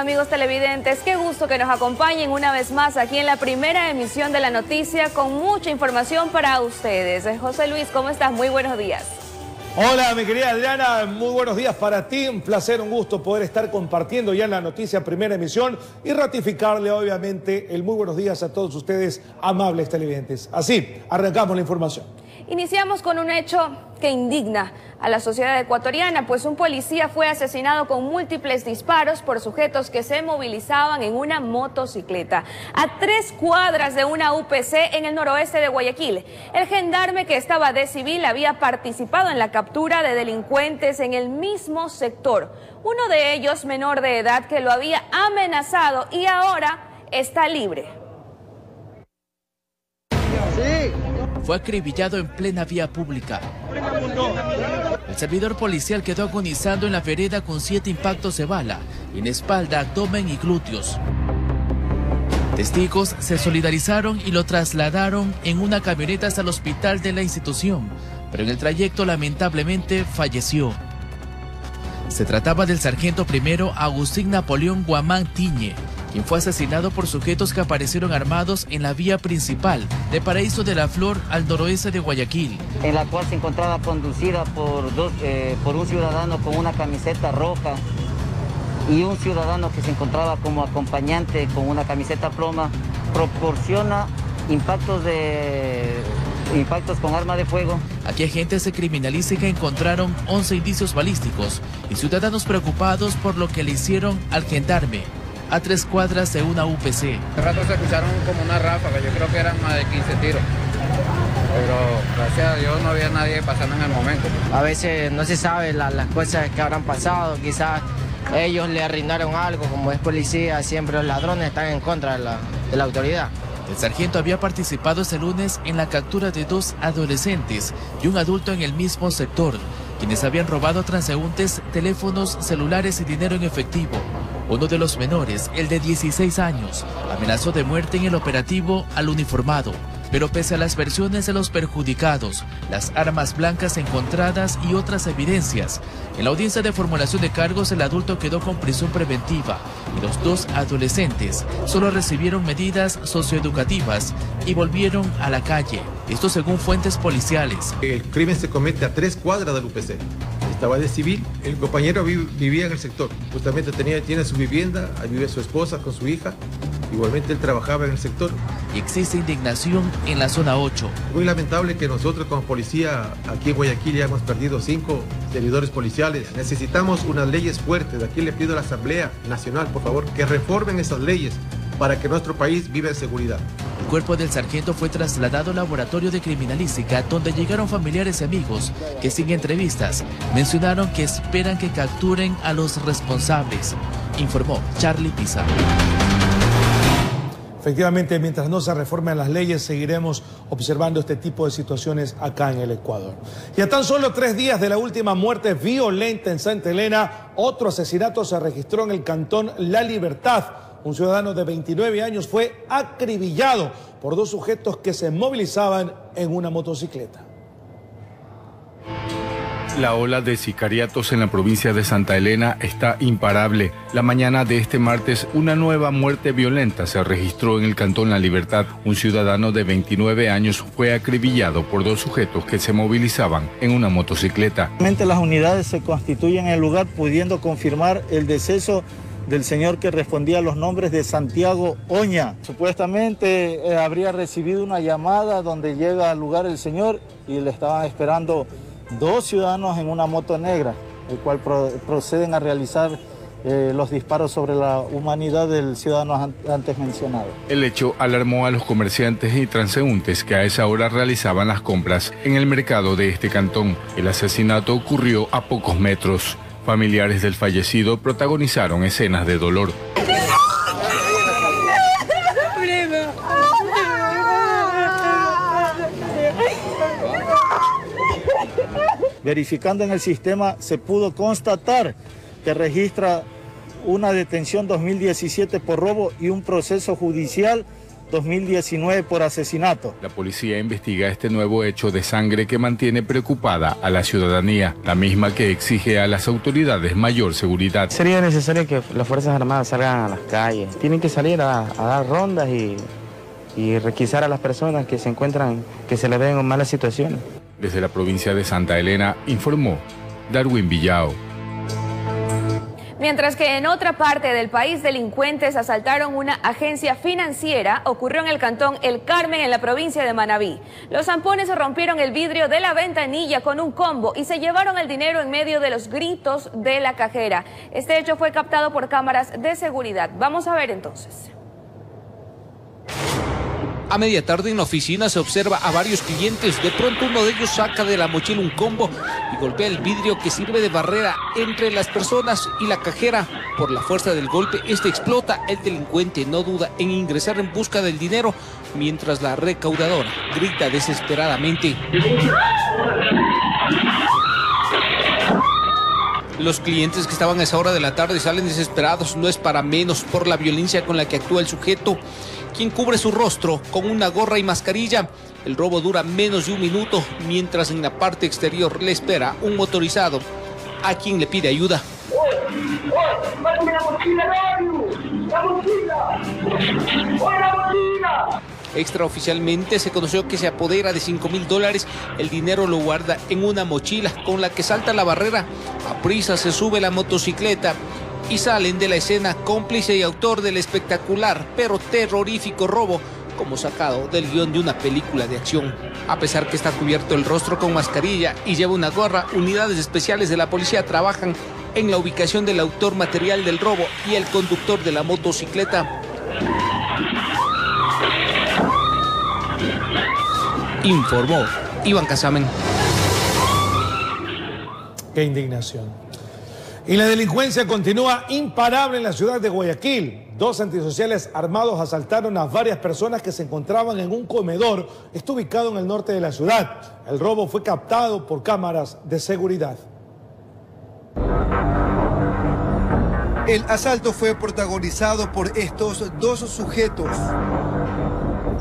Bueno amigos televidentes, qué gusto que nos acompañen una vez más aquí en la primera emisión de la noticia con mucha información para ustedes. José Luis, ¿cómo estás? Muy buenos días. Hola, mi querida Adriana, muy buenos días para ti. Un placer, un gusto poder estar compartiendo ya en la noticia primera emisión y ratificarle, obviamente, el muy buenos días a todos ustedes, amables televidentes. Así, arrancamos la información. Iniciamos con un hecho que indigna a la sociedad ecuatoriana, pues un policía fue asesinado con múltiples disparos por sujetos que se movilizaban en una motocicleta a tres cuadras de una UPC en el noroeste de Guayaquil. El gendarme que estaba de civil había participado en la captura de delincuentes en el mismo sector. Uno de ellos, menor de edad, que lo había amenazado y ahora está libre. Fue acribillado en plena vía pública. El servidor policial quedó agonizando en la vereda con siete impactos de bala, en espalda, abdomen y glúteos. Testigos se solidarizaron y lo trasladaron en una camioneta hasta el hospital de la institución, pero en el trayecto lamentablemente falleció. Se trataba del sargento primero Agustín Napoleón Guamán Tiñe, quien fue asesinado por sujetos que aparecieron armados en la vía principal de Paraíso de la Flor al noroeste de Guayaquil. En la cual se encontraba conducida por, dos, eh, por un ciudadano con una camiseta roja y un ciudadano que se encontraba como acompañante con una camiseta ploma, proporciona impactos de impactos con arma de fuego. Aquí agentes de criminalística encontraron 11 indicios balísticos y ciudadanos preocupados por lo que le hicieron al gendarme a tres cuadras de una UPC. Hace rato se escucharon como una ráfaga, yo creo que eran más de 15 tiros. Pero gracias a Dios no había nadie pasando en el momento. A veces no se sabe las cosas que habrán pasado, quizás ellos le arruinaron algo, como es policía, siempre los ladrones están en contra de la, de la autoridad. El sargento había participado este lunes en la captura de dos adolescentes y un adulto en el mismo sector, quienes habían robado a transeúntes teléfonos celulares y dinero en efectivo. Uno de los menores, el de 16 años, amenazó de muerte en el operativo al uniformado. Pero pese a las versiones de los perjudicados, las armas blancas encontradas y otras evidencias, en la audiencia de formulación de cargos el adulto quedó con prisión preventiva y los dos adolescentes solo recibieron medidas socioeducativas y volvieron a la calle. Esto según fuentes policiales. El crimen se comete a tres cuadras del UPC estaba de civil, el compañero vivía en el sector, justamente tenía, tiene su vivienda, ahí vive su esposa con su hija, igualmente él trabajaba en el sector. Existe indignación en la zona 8. Muy lamentable que nosotros como policía aquí en Guayaquil ya hemos perdido cinco servidores policiales. Necesitamos unas leyes fuertes. Aquí le pido a la Asamblea Nacional, por favor, que reformen esas leyes para que nuestro país viva en seguridad. El cuerpo del sargento fue trasladado al laboratorio de criminalística donde llegaron familiares y amigos que sin entrevistas mencionaron que esperan que capturen a los responsables, informó Charlie Pizarro. Efectivamente, mientras no se reformen las leyes, seguiremos observando este tipo de situaciones acá en el Ecuador. Y a tan solo tres días de la última muerte violenta en Santa Elena, otro asesinato se registró en el cantón La Libertad un ciudadano de 29 años fue acribillado por dos sujetos que se movilizaban en una motocicleta. La ola de sicariatos en la provincia de Santa Elena está imparable. La mañana de este martes, una nueva muerte violenta se registró en el Cantón La Libertad. Un ciudadano de 29 años fue acribillado por dos sujetos que se movilizaban en una motocicleta. Las unidades se constituyen en el lugar pudiendo confirmar el deceso del señor que respondía a los nombres de Santiago Oña. Supuestamente eh, habría recibido una llamada donde llega al lugar el señor y le estaban esperando dos ciudadanos en una moto negra, el cual proceden a realizar eh, los disparos sobre la humanidad del ciudadano antes mencionado. El hecho alarmó a los comerciantes y transeúntes que a esa hora realizaban las compras en el mercado de este cantón. El asesinato ocurrió a pocos metros. Familiares del fallecido protagonizaron escenas de dolor. Verificando en el sistema se pudo constatar que registra una detención 2017 por robo y un proceso judicial 2019 por asesinato. La policía investiga este nuevo hecho de sangre que mantiene preocupada a la ciudadanía, la misma que exige a las autoridades mayor seguridad. Sería necesario que las Fuerzas Armadas salgan a las calles. Tienen que salir a, dar rondas y, y requisar a las personas que se encuentran, que se les ven en malas situaciones. Desde la provincia de Santa Elena informó Darwin Villao. Mientras que en otra parte del país delincuentes asaltaron una agencia financiera, ocurrió en el cantón El Carmen en la provincia de Manabí. Los zampones rompieron el vidrio de la ventanilla con un combo y se llevaron el dinero en medio de los gritos de la cajera. Este hecho fue captado por cámaras de seguridad. Vamos a ver entonces. A media tarde en la oficina se observa a varios clientes. De pronto uno de ellos saca de la mochila un combo y golpea el vidrio que sirve de barrera entre las personas y la cajera. Por la fuerza del golpe, este explota. El delincuente no duda en ingresar en busca del dinero mientras la recaudadora grita desesperadamente. Los clientes que estaban a esa hora de la tarde salen desesperados. No es para menos por la violencia con la que actúa el sujeto quien cubre su rostro con una gorra y mascarilla. El robo dura menos de un minuto, mientras en la parte exterior le espera un motorizado a quien le pide ayuda. Extraoficialmente se conoció que se apodera de 5 mil dólares. El dinero lo guarda en una mochila con la que salta la barrera. A prisa se sube la motocicleta y salen de la escena cómplice y autor del espectacular pero terrorífico robo como sacado del guion de una película de acción. A pesar que está cubierto el rostro con mascarilla y lleva una gorra, unidades especiales de la policía trabajan en la ubicación del autor material del robo y el conductor de la motocicleta. Informó Iván Casamen. Qué indignación. Y la delincuencia continúa imparable en la ciudad de Guayaquil. Dos antisociales armados asaltaron a varias personas que se encontraban en un comedor. Está ubicado en el norte de la ciudad. El robo fue captado por cámaras de seguridad. El asalto fue protagonizado por estos dos sujetos.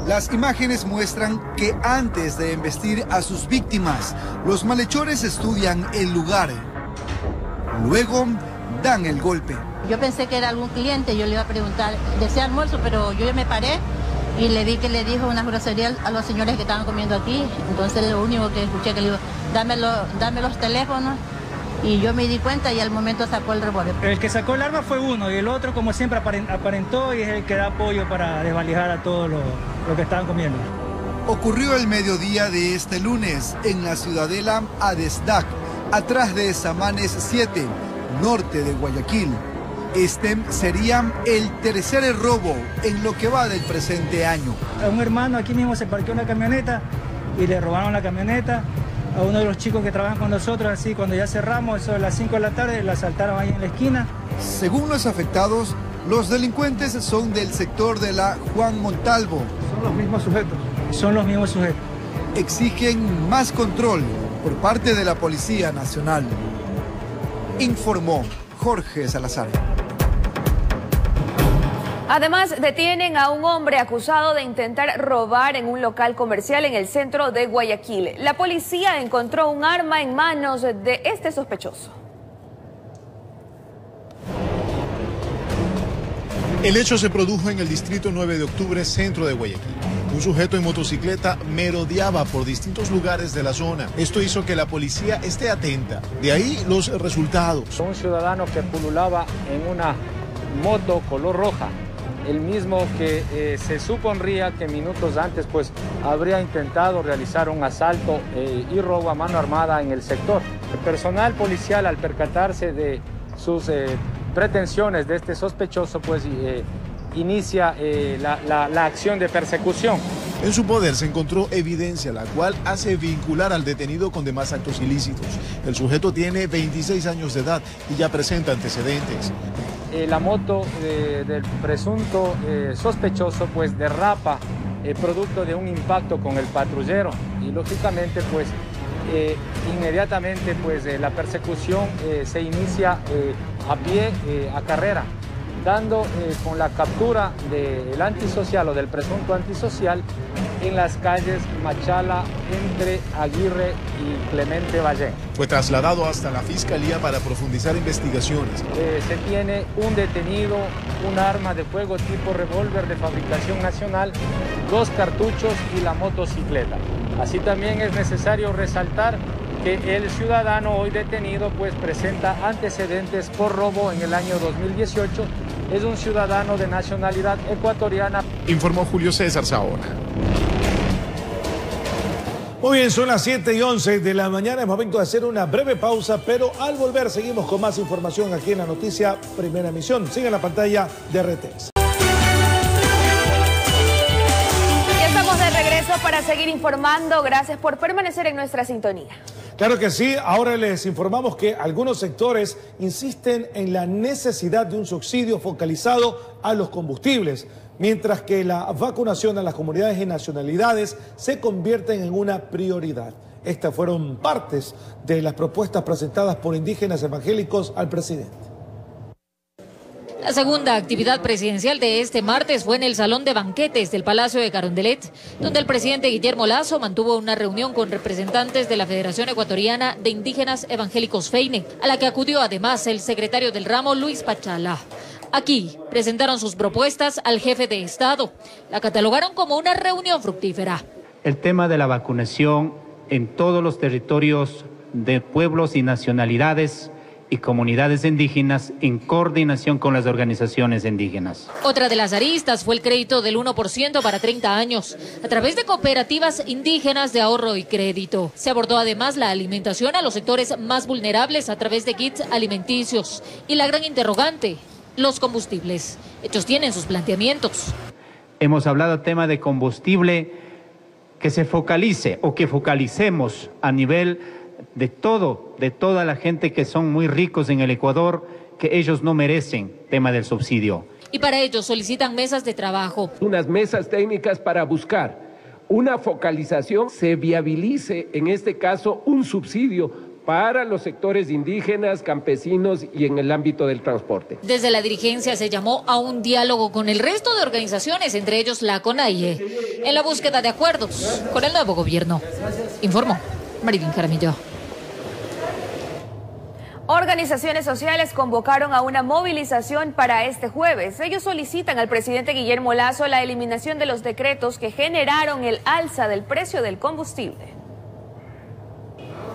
Las imágenes muestran que antes de embestir a sus víctimas, los malhechores estudian el lugar Luego dan el golpe. Yo pensé que era algún cliente, yo le iba a preguntar, ¿desea almuerzo? Pero yo ya me paré y le vi que le dijo una grosería a los señores que estaban comiendo aquí. Entonces lo único que escuché que le dijo, dame, dame los teléfonos. Y yo me di cuenta y al momento sacó el revólver. El que sacó el arma fue uno y el otro, como siempre, aparentó y es el que da apoyo para desvalijar a todos los lo que estaban comiendo. Ocurrió el mediodía de este lunes en la ciudadela Adesdac, atrás de Samanes 7, norte de Guayaquil. Este sería el tercer robo en lo que va del presente año. A un hermano aquí mismo se parqueó una camioneta y le robaron la camioneta. A uno de los chicos que trabajan con nosotros, así cuando ya cerramos, eso de las 5 de la tarde, la asaltaron ahí en la esquina. Según los afectados, los delincuentes son del sector de la Juan Montalvo. Son los mismos sujetos. Son los mismos sujetos. Exigen más control por parte de la Policía Nacional, informó Jorge Salazar. Además, detienen a un hombre acusado de intentar robar en un local comercial en el centro de Guayaquil. La policía encontró un arma en manos de este sospechoso. El hecho se produjo en el distrito 9 de octubre, centro de Guayaquil. Un sujeto en motocicleta merodeaba por distintos lugares de la zona. Esto hizo que la policía esté atenta. De ahí los resultados. Un ciudadano que pululaba en una moto color roja, el mismo que eh, se supondría que minutos antes pues habría intentado realizar un asalto eh, y robo a mano armada en el sector. El personal policial al percatarse de sus eh, pretensiones de este sospechoso, pues inicia eh, la, acción de persecución. En su poder se encontró evidencia la cual hace vincular al detenido con demás actos ilícitos. El sujeto tiene 26 años de edad y ya presenta antecedentes. Eh, la moto del presunto sospechoso pues derrapa producto de un impacto con el patrullero y lógicamente pues inmediatamente pues la persecución se inicia a pie, a carrera. Dando eh, con la captura del antisocial o del presunto antisocial en las calles Machala entre Aguirre y Clemente Valle. Fue trasladado hasta la fiscalía para profundizar investigaciones. Eh, se tiene un detenido, un arma de fuego tipo revólver de fabricación nacional, dos cartuchos y la motocicleta. Así también es necesario resaltar que el ciudadano hoy detenido pues presenta antecedentes por robo en el año 2018. Es un ciudadano de nacionalidad ecuatoriana. Informó Julio César Saona. Muy bien, son las 7 y 11 de la mañana. Es momento de hacer una breve pausa, pero al volver seguimos con más información aquí en la noticia Primera Emisión. Sigue la pantalla de RTS. Ya estamos de regreso para seguir informando. Gracias por permanecer en nuestra sintonía. Claro que sí, ahora les informamos que algunos sectores insisten en la necesidad de un subsidio focalizado a los combustibles mientras que la vacunación a las comunidades y nacionalidades se convierten en una prioridad. Estas fueron partes de las propuestas presentadas por indígenas evangélicos al presidente. La segunda actividad presidencial de este martes fue en el Salón de Banquetes del Palacio de Carondelet, donde el presidente Guillermo Lazo mantuvo una reunión con representantes de la Federación Ecuatoriana de Indígenas Evangélicos FEINE, a la que acudió además el secretario del ramo Luis Pachala. Aquí presentaron sus propuestas al jefe de Estado. La catalogaron como una reunión fructífera. El tema de la vacunación en todos los territorios de pueblos y nacionalidades y comunidades indígenas en coordinación con las organizaciones indígenas. Otra de las aristas fue el crédito del 1% para 30 años, a través de cooperativas indígenas de ahorro y crédito. Se abordó además la alimentación a los sectores más vulnerables a través de kits alimenticios. Y la gran interrogante, los combustibles. Ellos tienen sus planteamientos. Hemos hablado del tema de combustible que se focalice o que focalicemos a nivel de todo, de toda la gente que son muy ricos en el Ecuador, que ellos no merecen tema del subsidio. Y para ello solicitan mesas de trabajo. Unas mesas técnicas para buscar una focalización, se viabilice en este caso un subsidio para los sectores indígenas, campesinos y en el ámbito del transporte. Desde la dirigencia se llamó a un diálogo con el resto de organizaciones, entre ellos la CONAIE, en la búsqueda de acuerdos con el nuevo gobierno. Informó Marilyn Jaramillo. Organizaciones sociales convocaron a una movilización para este jueves. Ellos solicitan al presidente Guillermo Lazo la eliminación de los decretos que generaron el alza del precio del combustible.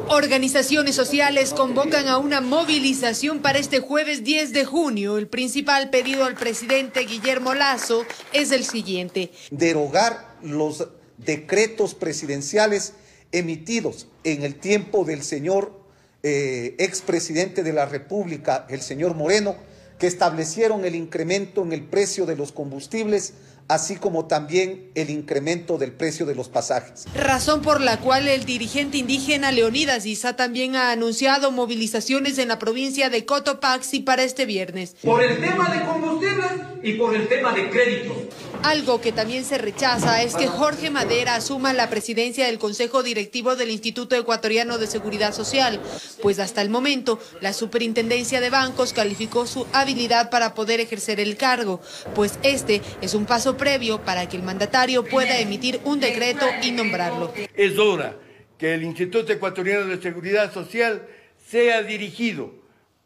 Organizaciones sociales convocan a una movilización para este jueves 10 de junio. El principal pedido al presidente Guillermo Lazo es el siguiente. Derogar los decretos presidenciales emitidos en el tiempo del señor eh, expresidente de la República, el señor Moreno, que establecieron el incremento en el precio de los combustibles así como también el incremento del precio de los pasajes. Razón por la cual el dirigente indígena Leonidas Isa también ha anunciado movilizaciones en la provincia de Cotopaxi para este viernes. Por el tema de combustibles y por el tema de créditos. Algo que también se rechaza es que Jorge Madera asuma la presidencia del Consejo Directivo del Instituto Ecuatoriano de Seguridad Social, pues hasta el momento la Superintendencia de Bancos calificó su habilidad para poder ejercer el cargo, pues este es un paso previo para que el mandatario pueda emitir un decreto y nombrarlo. Es hora que el Instituto Ecuatoriano de Seguridad Social sea dirigido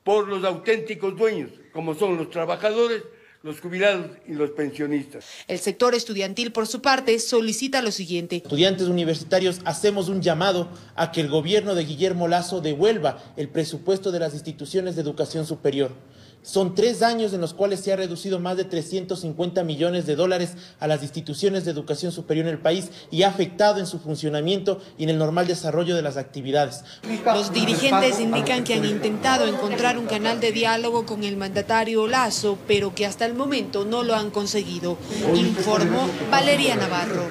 por los auténticos dueños, como son los trabajadores, los jubilados y los pensionistas. El sector estudiantil, por su parte, solicita lo siguiente. Estudiantes universitarios, hacemos un llamado a que el gobierno de Guillermo Lazo devuelva el presupuesto de las instituciones de educación superior. Son tres años en los cuales se ha reducido más de 350 millones de dólares a las instituciones de educación superior en el país y ha afectado en su funcionamiento y en el normal desarrollo de las actividades. Los dirigentes indican que han intentado encontrar un canal de diálogo con el mandatario Lazo, pero que hasta el momento no lo han conseguido, informó Valeria Navarro.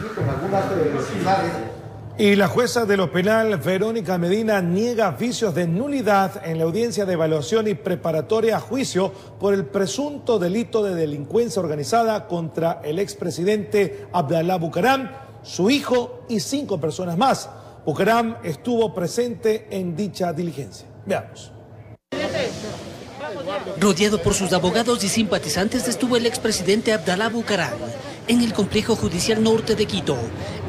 Y la jueza de lo penal, Verónica Medina, niega vicios de nulidad en la audiencia de evaluación y preparatoria a juicio por el presunto delito de delincuencia organizada contra el expresidente Abdalá Bucaram, su hijo y cinco personas más. Bucaram estuvo presente en dicha diligencia. Veamos. Rodeado por sus abogados y simpatizantes estuvo el expresidente Abdalá Bucarán en el complejo judicial norte de Quito,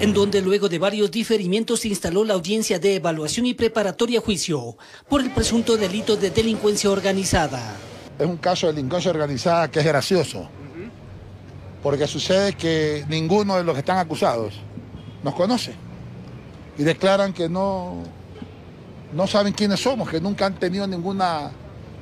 en donde luego de varios diferimientos se instaló la audiencia de evaluación y preparatoria a juicio por el presunto delito de delincuencia organizada. Es un caso de delincuencia organizada que es gracioso, porque sucede que ninguno de los que están acusados nos conoce y declaran que no, no saben quiénes somos, que nunca han tenido ningún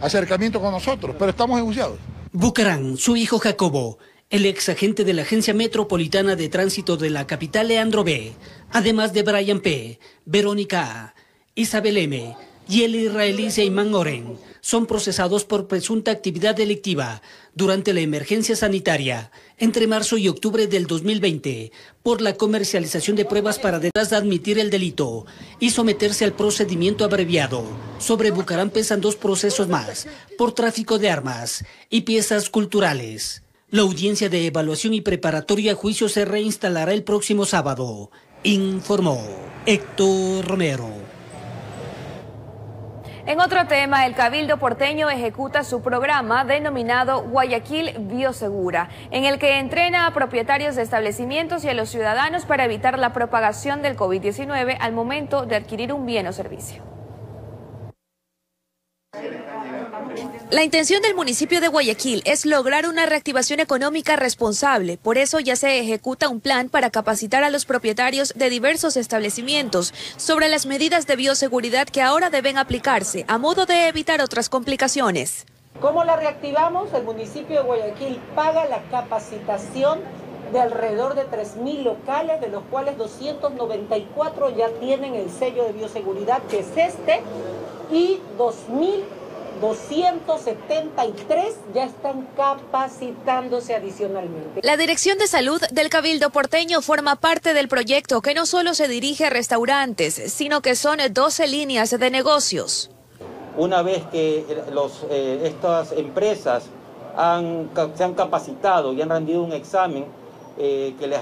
acercamiento con nosotros, pero estamos denunciados. Bucarán, su hijo Jacobo, el ex agente de la Agencia Metropolitana de Tránsito de la capital Leandro B., además de Brian P., Verónica A., Isabel M., y el israelí Seyman Oren, son procesados por presunta actividad delictiva durante la emergencia sanitaria entre marzo y octubre del 2020 por la comercialización de pruebas para detrás de admitir el delito y someterse al procedimiento abreviado. Sobre Bucarán pesan dos procesos más por tráfico de armas y piezas culturales. La audiencia de evaluación y preparatoria a juicio se reinstalará el próximo sábado, informó Héctor Romero. En otro tema, el Cabildo porteño ejecuta su programa denominado Guayaquil Biosegura, en el que entrena a propietarios de establecimientos y a los ciudadanos para evitar la propagación del COVID-19 al momento de adquirir un bien o servicio. La intención del municipio de Guayaquil es lograr una reactivación económica responsable. Por eso ya se ejecuta un plan para capacitar a los propietarios de diversos establecimientos sobre las medidas de bioseguridad que ahora deben aplicarse a modo de evitar otras complicaciones. ¿Cómo la reactivamos? El municipio de Guayaquil paga la capacitación de alrededor de 3.000 locales, de los cuales 294 ya tienen el sello de bioseguridad, que es este, y 2.000 273 ya están capacitándose adicionalmente. La Dirección de Salud del Cabildo Porteño forma parte del proyecto que no solo se dirige a restaurantes, sino que son 12 líneas de negocios. Una vez que los, eh, estas empresas se han capacitado y han rendido un examen eh, que les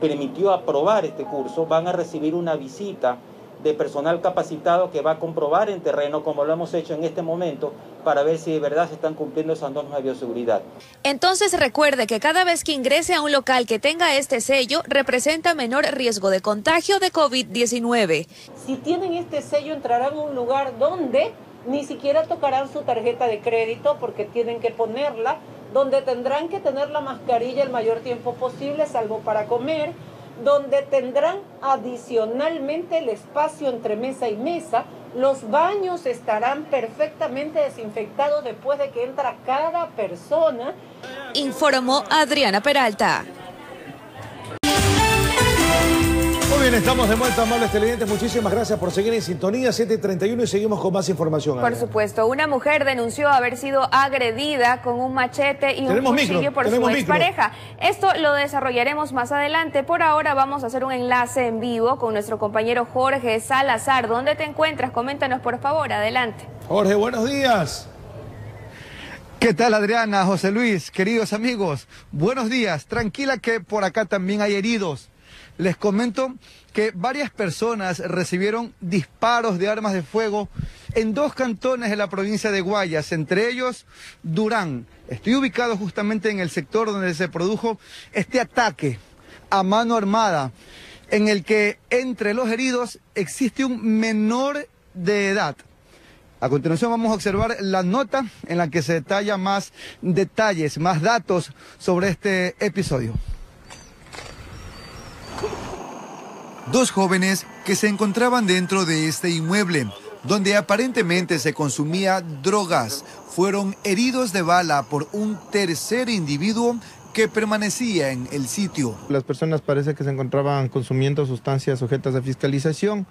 permitió aprobar este curso, van a recibir una visita de personal capacitado que va a comprobar en terreno, como lo hemos hecho en este momento, para ver si de verdad se están cumpliendo esas normas de bioseguridad. Entonces recuerde que cada vez que ingrese a un local que tenga este sello, representa menor riesgo de contagio de COVID-19. Si tienen este sello, entrarán a un lugar donde ni siquiera tocarán su tarjeta de crédito porque tienen que ponerla, donde tendrán que tener la mascarilla el mayor tiempo posible, salvo para comer donde tendrán adicionalmente el espacio entre mesa y mesa. Los baños estarán perfectamente desinfectados después de que entra cada persona. Informó Adriana Peralta. Muy bien, estamos de vuelta, amables televidentes. Muchísimas gracias por seguir en sintonía 731 y seguimos con más información. Por supuesto, una mujer denunció haber sido agredida con un machete y un cuchillo por su expareja. Esto lo desarrollaremos más adelante. Por ahora vamos a hacer un enlace en vivo con nuestro compañero Jorge Salazar. ¿Dónde te encuentras? Coméntanos, por favor. Adelante. Jorge, buenos días. ¿Qué tal Adriana, José Luis, queridos amigos? Buenos días. Tranquila que por acá también hay heridos. Les comento que varias personas recibieron disparos de armas de fuego en dos cantones de la provincia de Guayas, entre ellos Durán. Estoy ubicado justamente en el sector donde se produjo este ataque a mano armada, en el que entre los heridos existe un menor de edad. A continuación vamos a observar la nota en la que se detalla más detalles, más datos sobre este episodio. Dos jóvenes que se encontraban dentro de este inmueble, donde aparentemente se consumía drogas, fueron heridos de bala por un tercer individuo que permanecía en el sitio. Las personas parece que se encontraban consumiendo sustancias sujetas a fiscalización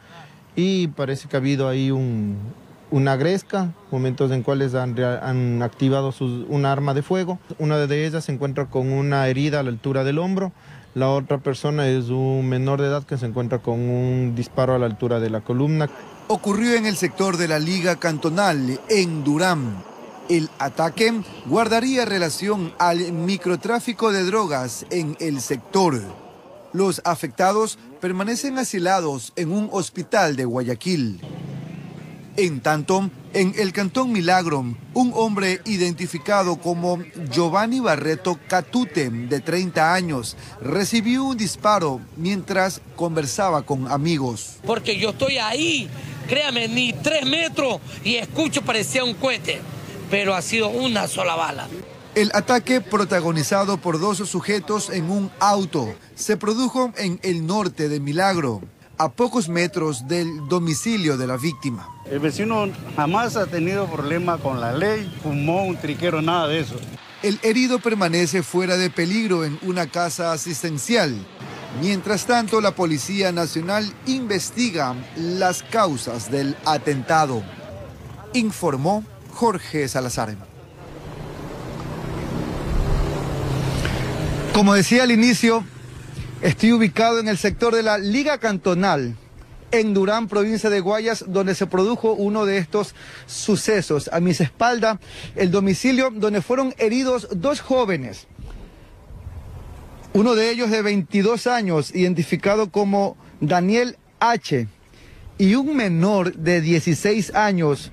y parece que ha habido ahí una gresca, momentos en cuales han, activado un arma de fuego. Una de ellas se encuentra con una herida a la altura del hombro la otra persona es un menor de edad que se encuentra con un disparo a la altura de la columna. Ocurrió en el sector de la Liga Cantonal, en Durán. El ataque guardaría relación al microtráfico de drogas en el sector. Los afectados permanecen asilados en un hospital de Guayaquil. En tanto, En el Cantón Milagro, un hombre identificado como Giovanni Barreto Catute, de 30 años, recibió un disparo mientras conversaba con amigos. Porque yo estoy ahí, créame, ni tres metros y escucho parecía un cohete, pero ha sido una sola bala. El ataque protagonizado por dos sujetos en un auto se produjo en el norte de Milagro a pocos metros del domicilio de la víctima. El vecino jamás ha tenido problema con la ley, fumó un triquero, nada de eso. El herido permanece fuera de peligro en una casa asistencial. Mientras tanto, la Policía Nacional investiga las causas del atentado. Informó Jorge Salazar. Como decía al inicio, Estoy ubicado en el sector de la Liga Cantonal, en Durán, provincia de Guayas, donde se produjo uno de estos sucesos. A mis espaldas, el domicilio donde fueron heridos dos jóvenes. Uno de ellos de 22 años, identificado como Daniel H. Y un menor de 16 años,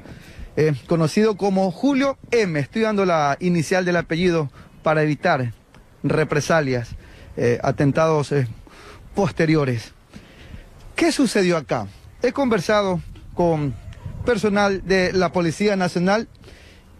eh, conocido como Julio M. Estoy dando la inicial del apellido para evitar represalias. Eh, atentados eh, posteriores. ¿Qué sucedió acá? He conversado con personal de la Policía Nacional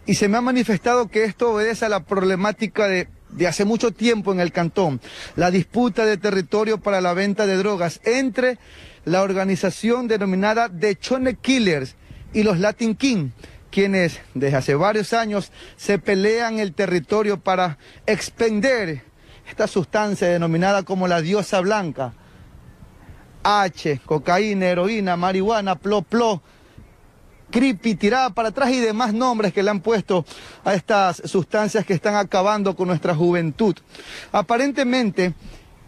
y se me ha manifestado que esto obedece a la problemática de, de hace mucho tiempo en el cantón, la disputa de territorio para la venta de drogas entre la organización denominada The Chone Killers y los Latin King, quienes desde hace varios años se pelean el territorio para expender esta sustancia denominada como la diosa blanca, H, cocaína, heroína, marihuana, plo, plo, creepy, tirada para atrás y demás nombres que le han puesto a estas sustancias que están acabando con nuestra juventud. Aparentemente,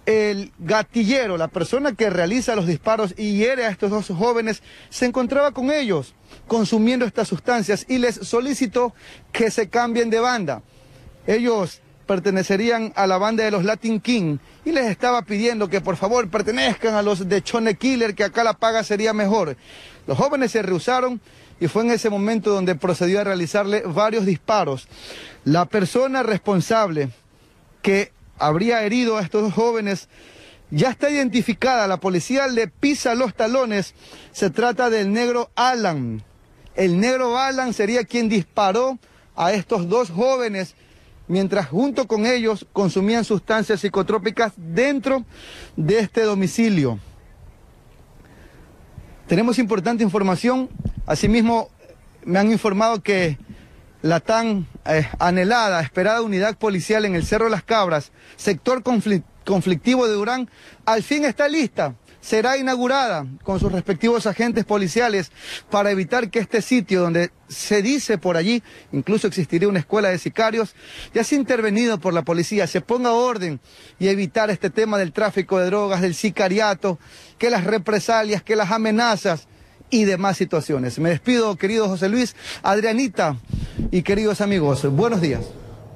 el gatillero, la persona que realiza los disparos y hiere a estos dos jóvenes, se encontraba con ellos consumiendo estas sustancias y les solicitó que se cambien de banda. Ellos pertenecerían a la banda de los Latin King y les estaba pidiendo que por favor pertenezcan a los de Chone Killer, que acá la paga sería mejor. Los jóvenes se rehusaron y fue en ese momento donde procedió a realizarle varios disparos. La persona responsable que habría herido a estos dos jóvenes ya está identificada, la policía le pisa los talones, se trata del negro Alan. El negro Alan sería quien disparó a estos dos jóvenes mientras junto con ellos consumían sustancias psicotrópicas dentro de este domicilio. Tenemos importante información, asimismo me han informado que la tan eh, anhelada, esperada unidad policial en el Cerro de las Cabras, sector conflictivo de Durán, al fin está lista será inaugurada con sus respectivos agentes policiales para evitar que este sitio donde se dice por allí, incluso existiría una escuela de sicarios, ya se ha intervenido por la policía, se ponga orden y evitar este tema del tráfico de drogas, del sicariato, que las represalias, que las amenazas y demás situaciones. Me despido, querido José Luis, Adrianita y queridos amigos, buenos días.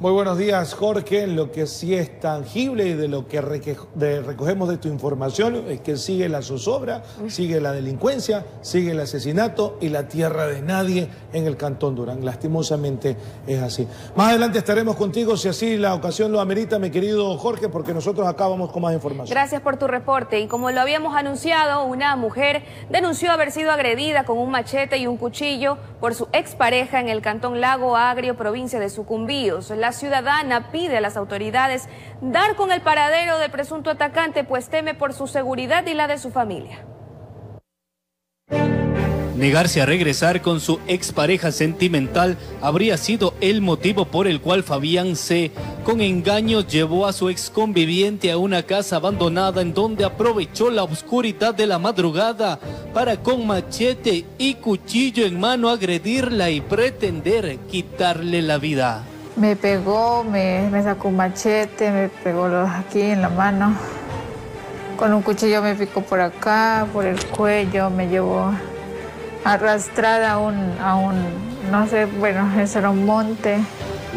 Muy buenos días, Jorge. Lo que sí es tangible y de lo que recogemos de tu información es que sigue la zozobra, sigue la delincuencia, sigue el asesinato y la tierra de nadie en el Cantón Durán. Lastimosamente es así. Más adelante estaremos contigo si así la ocasión lo amerita, mi querido Jorge, porque nosotros acá vamos con más información. Gracias por tu reporte. Y como lo habíamos anunciado, una mujer denunció haber sido agredida con un machete y un cuchillo por su expareja en el Cantón Lago Agrio, provincia de Sucumbíos. Ciudadana pide a las autoridades dar con el paradero del presunto atacante, pues teme por su seguridad y la de su familia. Negarse a regresar con su expareja sentimental habría sido el motivo por el cual Fabián C. con engaños llevó a su ex conviviente a una casa abandonada en donde aprovechó la oscuridad de la madrugada para con machete y cuchillo en mano agredirla y pretender quitarle la vida. Me pegó, me, sacó un machete, me pegó aquí en la mano. Con un cuchillo me picó por acá, por el cuello, me llevó arrastrada a un, a un no sé, bueno, eso era un monte.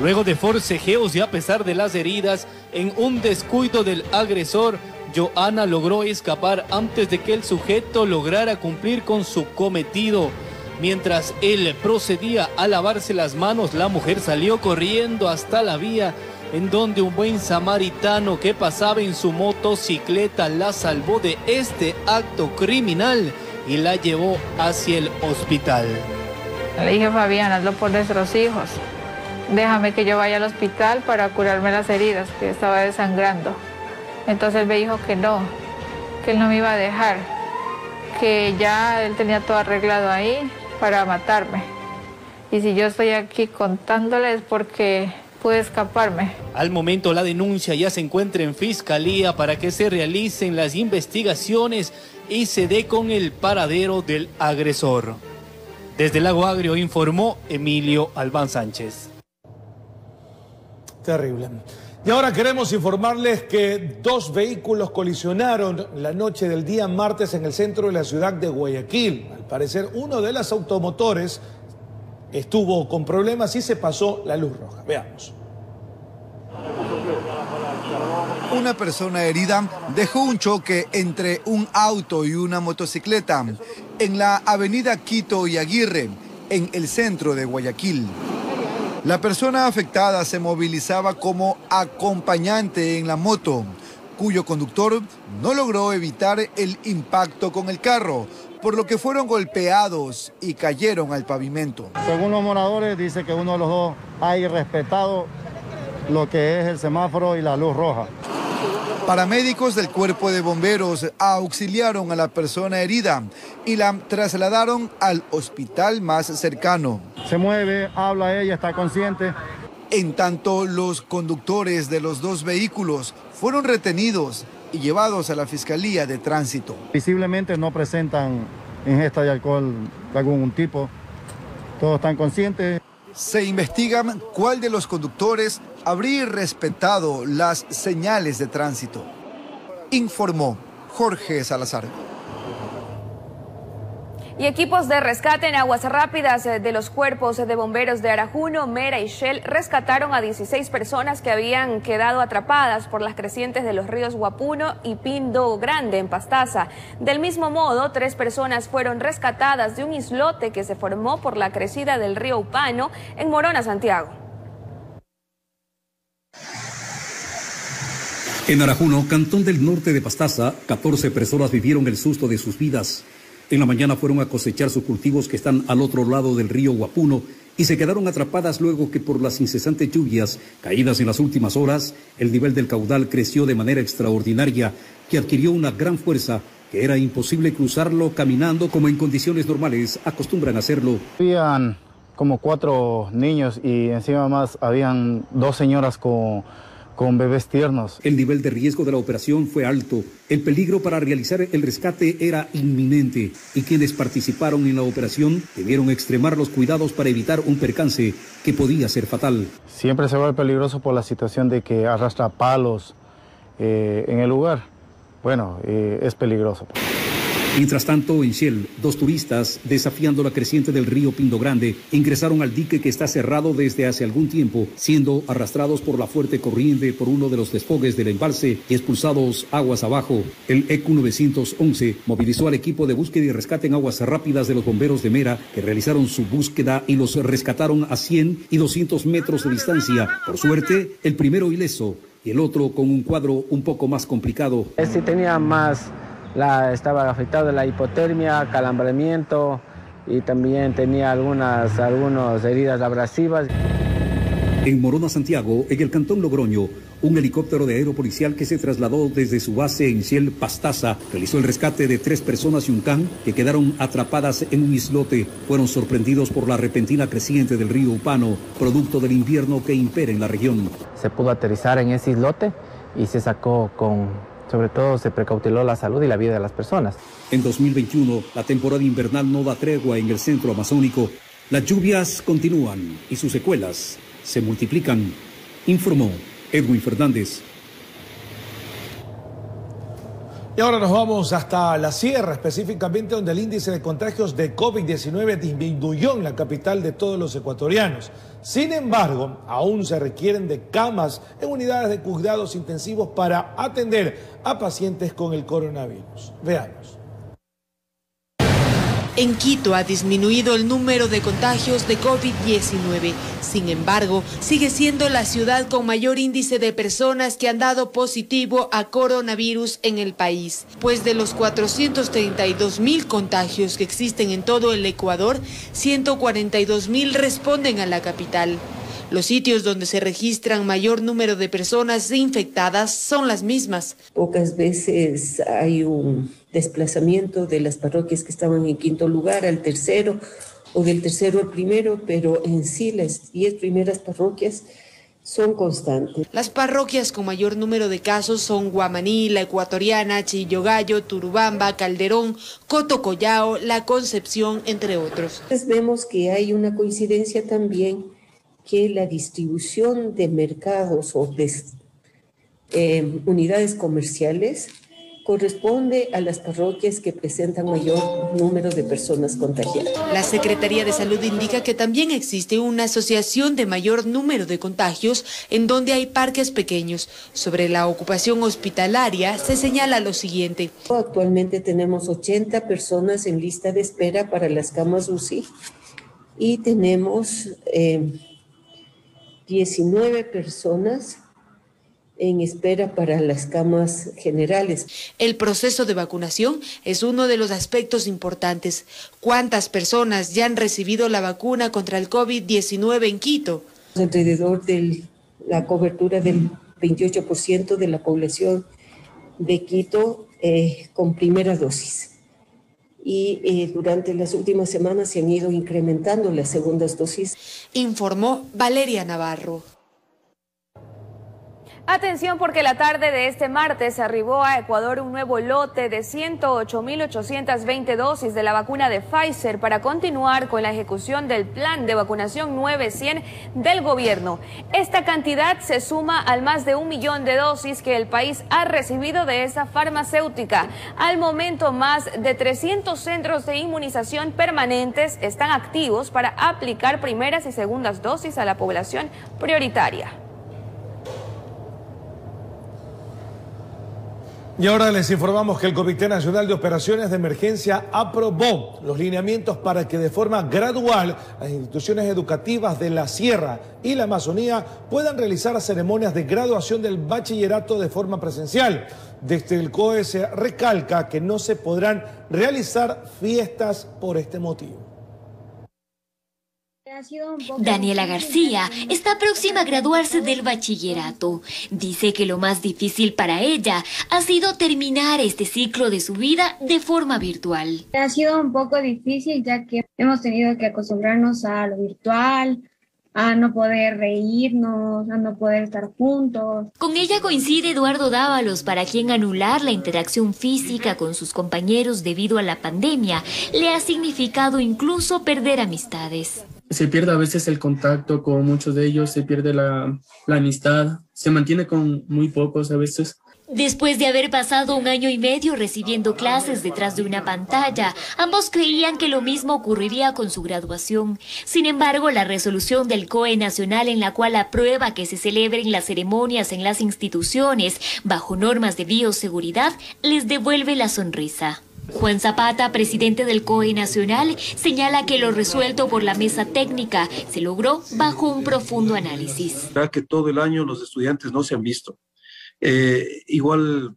Luego de forcejeos y a pesar de las heridas, en un descuido del agresor, Joana logró escapar antes de que el sujeto lograra cumplir con su cometido. Mientras él procedía a lavarse las manos, la mujer salió corriendo hasta la vía en donde un buen samaritano que pasaba en su motocicleta la salvó de este acto criminal y la llevó hacia el hospital. Le dije, Fabián, hazlo por nuestros hijos. Déjame que yo vaya al hospital para curarme las heridas, que estaba desangrando. Entonces me dijo que no, que él no me iba a dejar, que ya él tenía todo arreglado ahí para matarme. Y si yo estoy aquí contándole es porque pude escaparme. Al momento la denuncia ya se encuentra en fiscalía para que se realicen las investigaciones y se dé con el paradero del agresor. Desde Lago Agrio informó Emilio Albán Sánchez. Terrible. Y ahora queremos informarles que dos vehículos colisionaron la noche del día martes en el centro de la ciudad de Guayaquil. Al parecer, uno de los automotores estuvo con problemas y se pasó la luz roja. Veamos. Una persona herida dejó un choque entre un auto y una motocicleta en la avenida Quito y Aguirre, en el centro de Guayaquil. La persona afectada se movilizaba como acompañante en la moto, cuyo conductor no logró evitar el impacto con el carro, por lo que fueron golpeados y cayeron al pavimento. Según los moradores, dice que uno de los dos ha irrespetado lo que es el semáforo y la luz roja. Paramédicos del cuerpo de bomberos auxiliaron a la persona herida y la trasladaron al hospital más cercano. Se mueve, habla ella, está consciente. En tanto, los conductores de los dos vehículos fueron retenidos y llevados a la Fiscalía de Tránsito. Visiblemente no presentan ingesta de alcohol de algún tipo. Todos están conscientes. Se investigan cuál de los conductores habría respetado las señales de tránsito. Informó Jorge Salazar. Y equipos de rescate en aguas rápidas eh, de los cuerpos de bomberos de Arajuno, Mera y Shell rescataron a 16 personas que habían quedado atrapadas por las crecientes de los ríos Guapuno y Pindo Grande en Pastaza. Del mismo modo, tres personas fueron rescatadas de un islote que se formó por la crecida del río Upano en Morona, Santiago. En Arajuno, cantón del norte de Pastaza, 14 personas vivieron el susto de sus vidas en la mañana fueron a cosechar sus cultivos que están al otro lado del río Guapuno y se quedaron atrapadas luego que por las incesantes lluvias caídas en las últimas horas, el nivel del caudal creció de manera extraordinaria que adquirió una gran fuerza que era imposible cruzarlo caminando como en condiciones normales acostumbran hacerlo. Habían como cuatro niños y encima más habían dos señoras con con bebés tiernos. El nivel de riesgo de la operación fue alto. El peligro para realizar el rescate era inminente y quienes participaron en la operación debieron extremar los cuidados para evitar un percance que podía ser fatal. Siempre se vuelve peligroso por la situación de que arrastra palos eh, en el lugar. Bueno, eh, es peligroso. Mientras tanto, en Shell, dos turistas, desafiando la creciente del río Pindo Grande, ingresaron al dique que está cerrado desde hace algún tiempo, siendo arrastrados por la fuerte corriente por uno de los desfogues del embalse y expulsados aguas abajo. El EQ 911 movilizó al equipo de búsqueda y rescate en aguas rápidas de los bomberos de Mera, que realizaron su búsqueda y los rescataron a 100 y 200 metros de distancia. Por suerte, el primero ileso y el otro con un cuadro un poco más complicado. Este tenía más la, estaba afectado de la hipotermia, calambramiento y también tenía algunas, algunas heridas abrasivas. En Morona, Santiago, en el cantón Logroño, un helicóptero de aeropolicial que se trasladó desde su base en Ciel Pastaza realizó el rescate de tres personas y un can que quedaron atrapadas en un islote. Fueron sorprendidos por la repentina creciente del río Upano, producto del invierno que impera en la región. Se pudo aterrizar en ese islote y se sacó con sobre todo se precauteló la salud y la vida de las personas. En 2021, la temporada invernal no da tregua en el centro amazónico. Las lluvias continúan y sus secuelas se multiplican, informó Edwin Fernández. Y ahora nos vamos hasta la sierra, específicamente donde el índice de contagios de COVID-19 disminuyó en la capital de todos los ecuatorianos. Sin embargo, aún se requieren de camas en unidades de cuidados intensivos para atender a pacientes con el coronavirus. Veamos. En Quito ha disminuido el número de contagios de COVID-19. Sin embargo, sigue siendo la ciudad con mayor índice de personas que han dado positivo a coronavirus en el país. Pues de los 432 mil contagios que existen en todo el Ecuador, 142 mil responden a la capital. Los sitios donde se registran mayor número de personas infectadas son las mismas. Pocas veces hay un desplazamiento de las parroquias que estaban en quinto lugar al tercero o del tercero al primero, pero en sí las diez primeras parroquias son constantes. Las parroquias con mayor número de casos son Guamaní, La Ecuatoriana, Chillogallo, Turubamba, Calderón, Cotocollao, La Concepción, entre otros. Entonces vemos que hay una coincidencia también que la distribución de mercados o de eh, unidades comerciales corresponde a las parroquias que presentan mayor número de personas contagiadas. La Secretaría de Salud indica que también existe una asociación de mayor número de contagios en donde hay parques pequeños. Sobre la ocupación hospitalaria se señala lo siguiente. Actualmente tenemos 80 personas en lista de espera para las camas UCI y tenemos 19 eh, personas en espera para las camas generales. El proceso de vacunación es uno de los aspectos importantes. ¿Cuántas personas ya han recibido la vacuna contra el COVID-19 en Quito? Alrededor de la cobertura del 28% de la población de Quito eh, con primera dosis. Y eh, durante las últimas semanas se han ido incrementando las segundas dosis. Informó Valeria Navarro. Atención porque la tarde de este martes arribó a Ecuador un nuevo lote de 108.820 dosis de la vacuna de Pfizer para continuar con la ejecución del plan de vacunación 900 del gobierno. Esta cantidad se suma al más de un millón de dosis que el país ha recibido de esa farmacéutica. Al momento más de 300 centros de inmunización permanentes están activos para aplicar primeras y segundas dosis a la población prioritaria. Y ahora les informamos que el Comité Nacional de Operaciones de Emergencia aprobó los lineamientos para que de forma gradual las instituciones educativas de la Sierra y la Amazonía puedan realizar ceremonias de graduación del bachillerato de forma presencial. Desde el COE se recalca que no se podrán realizar fiestas por este motivo. Daniela García está próxima a graduarse del bachillerato. Dice que lo más difícil para ella ha sido terminar este ciclo de su vida de forma virtual. Ha sido un poco difícil ya que hemos tenido que acostumbrarnos a lo virtual, a no poder reírnos, a no poder estar juntos. Con ella coincide Eduardo Dávalos, para quien anular la interacción física con sus compañeros debido a la pandemia le ha significado incluso perder amistades. Se pierde a veces el contacto con muchos de ellos, se pierde la, amistad, se mantiene con muy pocos a veces. Después de haber pasado un año y medio recibiendo clases detrás de una pantalla, ambos creían que lo mismo ocurriría con su graduación. Sin embargo, la resolución del COE Nacional en la cual aprueba que se celebren las ceremonias en las instituciones bajo normas de bioseguridad les devuelve la sonrisa. Juan Zapata, presidente del COE Nacional, señala que lo resuelto por la mesa técnica se logró bajo un profundo análisis. Que todo el año los estudiantes no se han visto eh, igual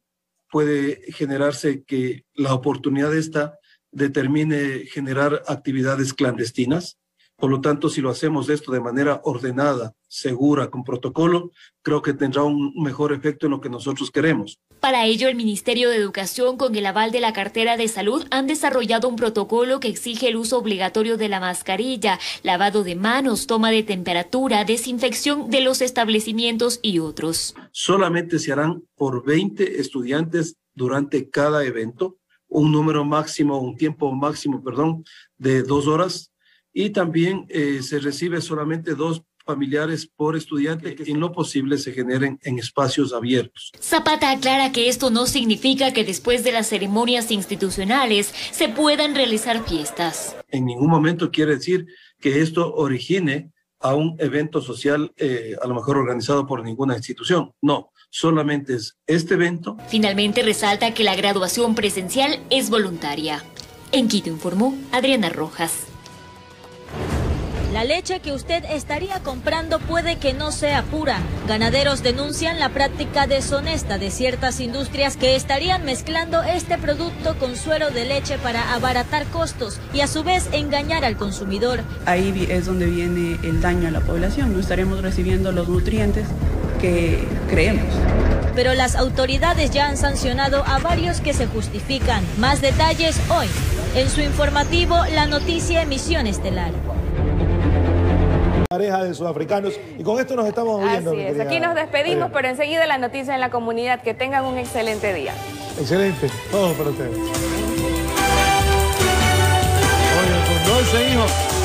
puede generarse que la oportunidad esta determine generar actividades clandestinas. Por lo tanto, si lo hacemos esto de manera ordenada, segura, con protocolo, creo que tendrá un mejor efecto en lo que nosotros queremos. Para ello, el Ministerio de Educación, con el aval de la cartera de salud, han desarrollado un protocolo que exige el uso obligatorio de la mascarilla, lavado de manos, toma de temperatura, desinfección de los establecimientos y otros. Solamente se harán por 20 estudiantes durante cada evento, un número máximo, un tiempo máximo, perdón, de dos horas. Y también eh, se recibe solamente dos familiares por estudiante que en lo posible se generen en espacios abiertos. Zapata aclara que esto no significa que después de las ceremonias institucionales se puedan realizar fiestas. En ningún momento quiere decir que esto origine a un evento social eh, a lo mejor organizado por ninguna institución. No, solamente es este evento. Finalmente resalta que la graduación presencial es voluntaria. En Quito informó Adriana Rojas. La leche que usted estaría comprando puede que no sea pura. Ganaderos denuncian la práctica deshonesta de ciertas industrias que estarían mezclando este producto con suero de leche para abaratar costos y a su vez engañar al consumidor. Ahí es donde viene el daño a la población. No estaremos recibiendo los nutrientes que creemos. Pero las autoridades ya han sancionado a varios que se justifican. Más detalles hoy. En su informativo, la noticia emisión estelar pareja de sudafricanos. Y con esto nos estamos viendo. Así es. Aquí nos despedimos, pero enseguida la noticia en la comunidad. Que tengan un excelente día. Excelente. Todo para ustedes. Oye, con 12 hijos.